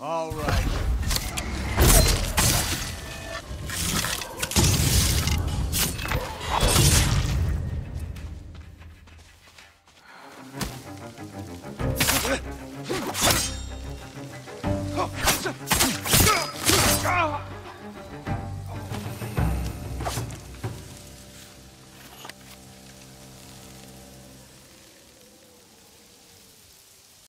All right. Socorro!